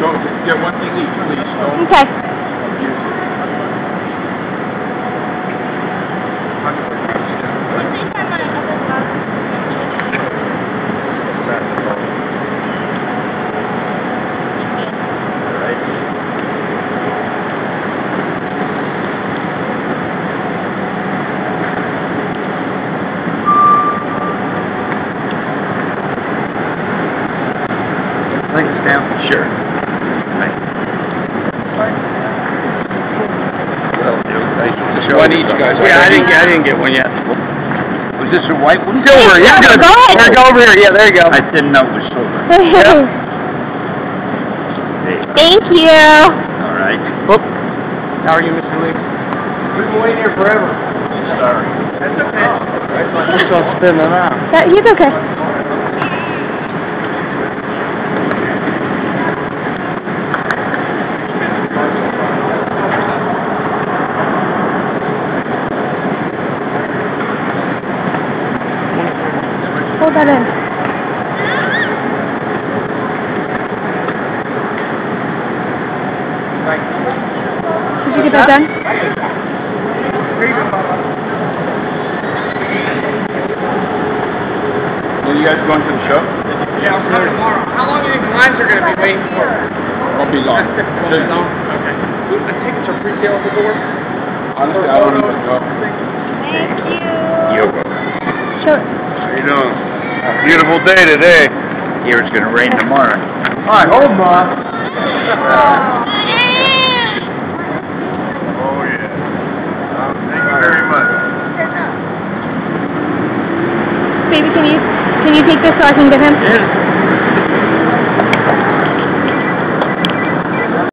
Go, get one thing each, please. Don't Okay. use it. Think it's down? Sure. One each, guys. Yeah, I didn't get, I didn't get one yet. Was this a white one? Silver, yeah, Go good. ahead. There, go over here, yeah, there you go. I didn't know it was silver. Thank you. All right. Whoop. How are you, Mr. Lee? We've been waiting here forever. Sorry. That's okay. Just don't spin it out. That, he's okay. Hold that in. Did you get that done? When you guys going to the show? Yeah, I'm coming tomorrow. How long do you think lines are gonna be waiting for? Won't be long. Won't be long? Okay. The tickets are pre-sale at the door? Honestly, I don't even know. Thank you. Yoga. Sure. How you doing? Beautiful day today. Here it's gonna rain tomorrow. Hi, hold on. Oh, yeah. Um, thank you very much. Baby, can you can you take this so I can get him? Yes.